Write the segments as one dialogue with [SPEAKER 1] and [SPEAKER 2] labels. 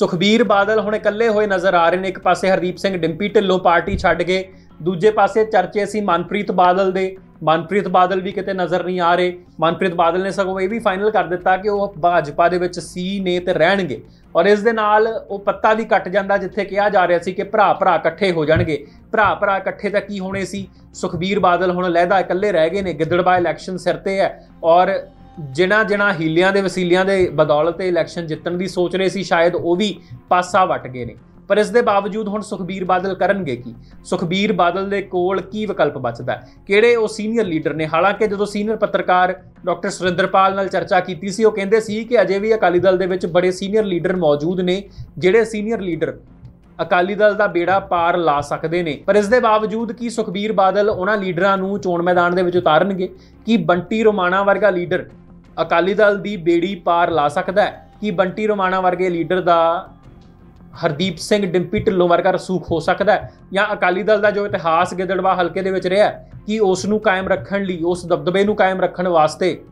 [SPEAKER 1] ਸੁਖਬੀਰ ਬਾਦਲ ਹੁਣ ਇਕੱਲੇ ਹੋਏ ਨਜ਼ਰ ਆ ਰਹੇ ਨੇ। ਇੱਕ ਪਾਸੇ ਹਰਦੀਪ ਸਿੰਘ ਡਿੰਪੀ ਢਿੱਲੋਂ ਪਾਰਟੀ ਛੱਡ ਗਏ, ਦੂਜੇ ਪਾਸੇ ਚਰਚੇ ਸੀ ਮਨਪ੍ਰੀਤ ਬਾਦਲ ਦੇ। ਮਨਪ੍ਰੀਤ ਬਾਦਲ ਵੀ ਕਿਤੇ ਨਜ਼ਰ ਨਹੀਂ ਆ ਰਹੇ। ਮਨਪ੍ਰੀਤ ਬਾਦਲ ਨੇ ਸਗੋਂ ਇਹ ਵੀ ਫਾਈਨਲ ਕਰ ਦਿੱਤਾ ਕਿ ਉਹ ਭਾਜਪਾ ਦੇ ਵਿੱਚ ਸੀ, ਨੇ ਤੇ ਰਹਿਣਗੇ। ਔਰ ਇਸ ਦੇ ਨਾਲ ਉਹ ਪੱਤਾ ਵੀ ਕੱਟ ਜਾਂਦਾ, ਜਿੱਥੇ ਕਿਹਾ ਜਾ ਰਿਹਾ ਸੀ ਕਿ ਭਰਾ ਭਰਾ ਇਕੱਠੇ ਹੋ ਜਾਣਗੇ। ਭਰਾ ਭਰਾ ਇਕੱਠੇ ਤਾਂ ਕੀ ਹੋਣੇ ਸੀ? ਸੁਖਬੀਰ ਬਾਦਲ ਹੁਣ ਲਹਿਦਾ ਇਕੱਲੇ ਰਹਿ ਗਏ ਨੇ। ਗਿੱਦੜਬਾ ਇਲੈਕਸ਼ਨ ਸਿਰ ਤੇ ਹੈ। ਔਰ ਜਿਨ੍ਹਾਂ ਜਿਨ੍ਹਾਂ ਹੀਲਿਆਂ ਦੇ ਵਸੀਲਿਆਂ ਦੇ ਬਦੌਲਤ ਇਲੈਕਸ਼ਨ ਜਿੱਤਣ ਦੀ ਸੋਚ ਰਹੇ ਸੀ, ਸ਼ਾਇਦ ਉਹ ਵੀ ਪਾਸਾ ਵਟ ਗਏ ਨੇ। ਪਰ ਇਸ ਦੇ ਬਾਵਜੂਦ ਹੁਣ ਸੁਖਬੀਰ ਬਾਦਲ ਕਰਨਗੇ ਕੀ? ਸੁਖਬੀਰ ਬਾਦਲ ਦੇ ਕੋਲ ਕੀ ਵਿਕਲਪ ਬਚਦਾ ਕਿਹੜੇ ਉਹ ਸੀਨੀਅਰ ਲੀਡਰ ਨੇ? ਹਾਲਾਂਕਿ ਜਦੋਂ ਸੀਨੀਅਰ ਪੱਤਰਕਾਰ ਡਾਕਟਰ ਸੁਰਿੰਦਰਪਾਲ ਨਾਲ ਚਰਚਾ ਕੀਤੀ ਸੀ, ਉਹ ਕਹਿੰਦੇ ਸੀ ਕਿ ਅਜੇ ਵੀ ਅਕਾਲੀ ਦਲ ਦੇ ਵਿੱਚ ਬੜੇ ਸੀਨੀਅਰ ਲੀਡਰ ਮੌਜੂਦ ਨੇ, ਜਿਹੜੇ ਸੀਨੀਅਰ ਲੀਡਰ ਅਕਾਲੀ ਦਲ ਦਾ ਬੇੜਾ ਪਾਰ ਲਾ ਸਕਦੇ ਨੇ। ਪਰ ਇਸ ਦੇ ਬਾਵਜੂਦ ਕੀ ਸੁਖਬੀਰ ਬਾਦਲ ਉਹਨਾਂ ਲੀਡਰਾਂ ਨੂੰ ਚੋਣ ਮੈਦਾਨ ਦੇ ਵਿੱਚ ਉਤਾਰਨਗੇ? ਕੀ ਬੰਟੀ ਰੋਮਾਣਾ ਵਰਗਾ ਲੀਡਰ ਅਕਾਲੀ ਦਲ ਦੀ ਬੇੜੀ ਪਾਰ ਲਾ ਸਕਦਾ ਹੈ ਕੀ ਬੰਟੀ ਰੋਮਾਣਾ ਵਰਗੇ ਲੀਡਰ ਦਾ ਹਰਦੀਪ ਸਿੰਘ ਡਿੰਪੀ ਢਿੱਲੋਂ ਵਰਗਾ ਰਸੂਖ ਹੋ ਸਕਦਾ ਹੈ? ਜਾਂ ਅਕਾਲੀ ਦਲ ਦਾ ਜੋ ਇਤਿਹਾਸ ਗਿੱਦੜਵਾ ਹਲਕੇ ਦੇ ਵਿੱਚ ਰਿਹਾ ਕਿ ਉਸ ਨੂੰ ਕਾਇਮ ਰੱਖਣ ਲਈ, ਉਸ ਦਬਦਬੇ ਨੂੰ ਕਾਇਮ ਰੱਖਣ ਵਾਸਤੇ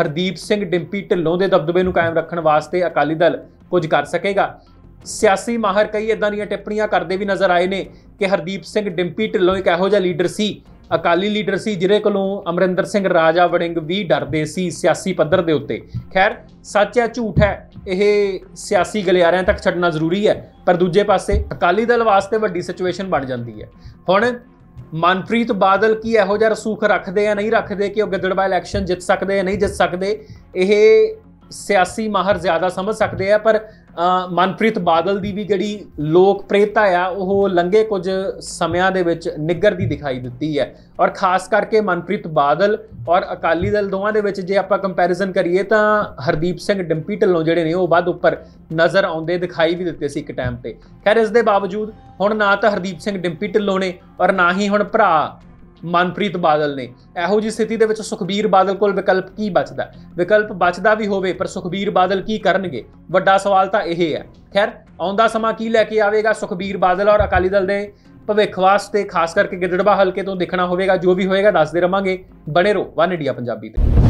[SPEAKER 1] ਹਰਦੀਪ ਸਿੰਘ ਡਿੰਪੀ ਢਿੱਲੋਂ ਦੇ ਦਬਦਬੇ ਨੂੰ ਕਾਇਮ ਰੱਖਣ ਵਾਸਤੇ ਅਕਾਲੀ ਦਲ ਕੁਝ ਕਰ ਸਕੇਗਾ? ਸਿਆਸੀ ਮਾਹਰ ਕਈ ਇਦਾਂ ਦੀਆਂ ਟਿੱਪਣੀਆਂ ਕਰਦੇ ਵੀ ਨਜ਼ਰ ਆਏ ਨੇ ਕਿ ਹਰਦੀਪ ਸਿੰਘ ਡਿੰਪੀ ਢਿੱਲੋਂ ਇੱਕ ਇਹੋ ਜਿਹਾ ਲੀਡਰ ਸੀ ਅਕਾਲੀ ਲੀਡਰ ਸੀ, ਜਿਹਦੇ ਕੋਲੋਂ ਅਮਰਿੰਦਰ ਸਿੰਘ ਰਾਜਾ ਵੜਿੰਗ ਵੀ ਡਰਦੇ ਸੀ ਸਿਆਸੀ ਪੱਧਰ ਦੇ ਉੱਤੇ। ਖੈਰ, ਸੱਚ ਹੈ, ਝੂਠ ਹੈ, ਇਹ ਸਿਆਸੀ ਗਲਿਆਰਿਆਂ ਤੱਕ ਛੱਡਣਾ ਜ਼ਰੂਰੀ ਹੈ, ਪਰ ਦੂਜੇ ਪਾਸੇ ਅਕਾਲੀ ਦਲ ਵਾਸਤੇ ਵੱਡੀ ਸਿਚੁਏਸ਼ਨ ਬਣ ਜਾਂਦੀ ਹੈ। ਹੁਣ ਮਨਪ੍ਰੀਤ ਬਾਦਲ ਕੀ ਇਹੋ ਜਿਹਾ ਰਸੂਖ ਰੱਖਦੇ ਆ, ਨਹੀਂ ਰੱਖਦੇ ਕਿ ਉਹ ਗਿੱਦੜਬਾ ਇਲੈਕਸ਼ਨ ਜਿੱਤ ਸਕਦੇ ਆ, ਨਹੀਂ ਜਿੱਤ ਸਕਦੇ, ਇਹ ਸਿਆਸੀ ਮਾਹਰ ਜ਼ਿਆਦਾ ਸਮਝ ਸਕਦੇ ਆ, ਪਰ ਮਨਪ੍ਰੀਤ ਬਾਦਲ ਦੀ ਵੀ ਜਿਹੜੀ ਲੋਕਪ੍ਰਿਯਤਾ ਆ, ਉਹ ਲੰਗੇ ਕੁਝ ਸਮਿਆਂ ਦੇ ਵਿੱਚ ਨਿੱਗਰਦੀ ਦਿਖਾਈ ਦਿੱਤੀ ਹੈ। ਔਰ ਖਾਸ ਕਰਕੇ ਮਨਪ੍ਰੀਤ ਬਾਦਲ ਔਰ ਅਕਾਲੀ ਦਲ ਦੋਵਾਂ ਦੇ ਵਿੱਚ ਜੇ ਆਪਾਂ ਕੰਪੈਰੀਜ਼ਨ ਕਰੀਏ ਤਾਂ ਹਰਦੀਪ ਸਿੰਘ ਡਿੰਪੀ ਢਿੱਲੋਂ ਜਿਹੜੇ ਨੇ, ਉਹ ਵੱਧ ਉੱਪਰ ਨਜ਼ਰ ਆਉਂਦੇ ਦਿਖਾਈ ਵੀ ਦਿੱਤੇ ਸੀ ਇੱਕ ਟਾਈਮ ਤੇ। ਖੈਰ, ਇਸ ਦੇ ਬਾਵਜੂਦ ਹੁਣ ਨਾ ਤਾਂ ਹਰਦੀਪ ਸਿੰਘ ਡਿੰਪੀ ਢਿੱਲੋਂ ਨੇ ਔਰ ਨਾ ਹੀ ਹੁਣ ਭਰਾ ਮਨਪ੍ਰੀਤ ਬਾਦਲ ਨੇ। ਇਹੋ ਜੀ ਸਥਿਤੀ ਦੇ ਵਿੱਚ ਸੁਖਬੀਰ ਬਾਦਲ ਕੋਲ ਵਿਕਲਪ ਕੀ ਬਚਦਾ? ਵਿਕਲਪ ਬਚਦਾ ਵੀ ਹੋਵੇ, ਪਰ ਸੁਖਬੀਰ ਬਾਦਲ ਕੀ ਕਰਨਗੇ? ਵੱਡਾ ਸਵਾਲ ਤਾਂ ਇਹ ਹੈ। ਖੈਰ, ਆਉਂਦਾ ਸਮਾਂ ਕੀ ਲੈ ਕੇ ਆਵੇਗਾ ਸੁਖਬੀਰ ਬਾਦਲ ਔਰ ਅਕਾਲੀ ਦਲ ਦੇ ਭਵਿੱਖ ਵਾਸਤੇ? ਖਾਸ ਕਰਕੇ ਗਿੱਦੜਬਾ ਹਲਕੇ ਤੋਂ ਦੇਖਣਾ ਹੋਵੇਗਾ, ਜੋ ਵੀ ਹੋਏਗਾ, ਦੱਸਦੇ ਰਵਾਂਗੇ। ਬਣੇ ਰਹੋ, ਵਨ ਇੰਡੀਆ ਪੰਜਾਬੀ ਤੇ।